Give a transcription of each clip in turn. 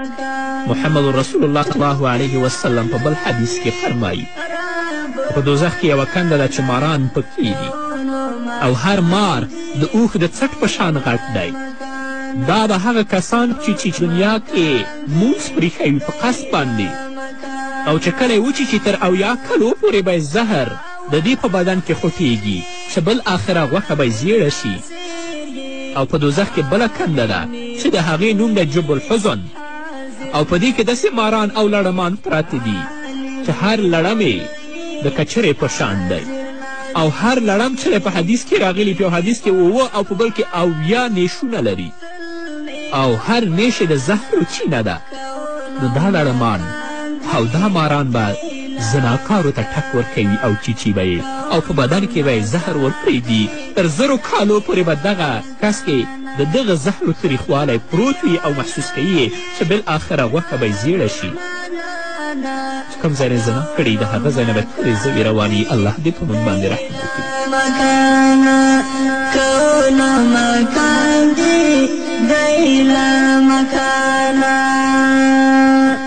محمد رسول الله صلی الله علیه وسلم په بل حدیث کې فرمایي په دوزخ کې یوه کنده ده چې ماران پکې دي او هر مار د اوښ د څټ په شان غټ دی دا به هغه کسان چې چې دنیا کې مونځ پریښی وي په قصد باندې او چې کله یې وچیچي تر اویا کلو پورې به زهر د دې په بدن کې خوټیږي چې بل آخره غوښه به یې زیړه شي او په دوزخ کې بله کنده ده چې د هغې نوم ده جب الحزن او په دې کې داسې ماران او لړمان پراته دي چې هر لړم یې د کچرې په شان دی او هر لړم چې په حدیث کې راغلي په یو حدیث کې اووه او په بل کې اویا نیشونه لري او هر نیش د زهرو چینه ده نو دا لړمان او دا ماران به زناکارو ته ټک ورکوي او چیچي به او په بدن کې به یې زهر ورپرېږدي تر زرو کالو پورې به دغه کس کې د دغه زهرو تریخوالی پروت وي او محسوس کوي یې چې بالاخره غوښه به زیړه شي چې کوم ځای نه زنا کړي د هغه ځای نه به تورې زوې رواني الله دې په موږ باندې رحم وکړي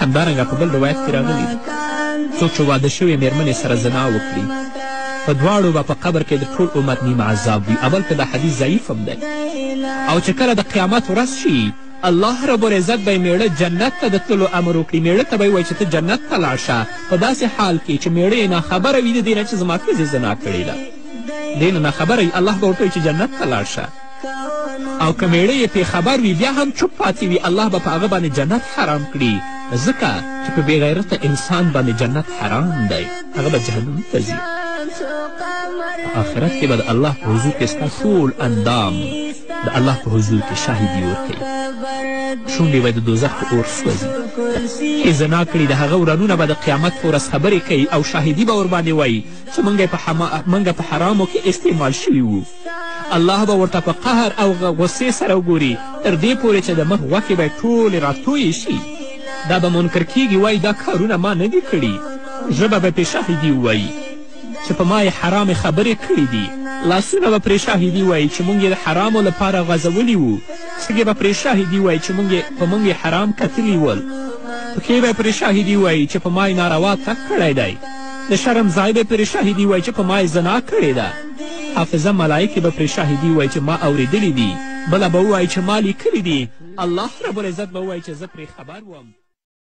همدارنګه په بل روایت کې راغلي دي څوک چې واده شوې مېرمنې سره زنا وکړي په دواړو به په قبر کې د ټول امت نیم عذاب وي اول که دا حدیث ضعیف هم دی او چې کله د قیامت ورځ شي الله رب العزت به یې میړه جنت ته د تللو امر وکړي میړه ته به یې وایي چې ته جنت ته لاړ شه په داسې حال کې چې میړه یې ناخبره وي د دې نه چې زما ښځې زنا کړې ده دې نه ناخبره وي الله به ورته وایي چې جنت ته لاړ شه او که مېړه یې پې خبر وي بیا هم چوپ پاتې وي الله به په هغه باندې جنت حرام کړي ځکه چې په بېغیرته انسان باندې جنت حرام دی هغه به جهنم ته ځي په آخرت کې به د الله په حضور کې ستا ټول اندام د الله په حضور کې شاهدي ورکوي شونډې به د دوزخ په اور سوځي چې زنا کړي د هغه ورانونه به د قیامت په ورځ خبرې کوي او شاهدي به ورباندې وایي چې موږ په حرامو کې استعمال شوي وو الله به ورته په قهر او غصې سره وګوري تر دې پورې چې د مخ غوښې به ټولې راتویې شي دا به منکر کیږي وایي دا کارونه ما نه دي کړي ژبه به پې شاهدي ووایي چې په ما یې حرامې خبرې کړې دي لاسونه به پرې شاهدي وایي چې موږ یې د حرامو لپاره غځولي وو سترګې به پرې شاهدي وایي چې موږ په موږ یې حرام کتلي ول پښې به پرې شاهدي وایي چې په ما یې ناروا تګ کړی دی د شرم ځای به پرې شاهدي وایي چې په ما یې زنا کړې ده حافظه ملایکې به پرې شاهدي ووایي چې ما اورېدلي دي بله به ووایي چې ما لیکلي دي الله رب العزت به ووایي چې زه پرې خبر وم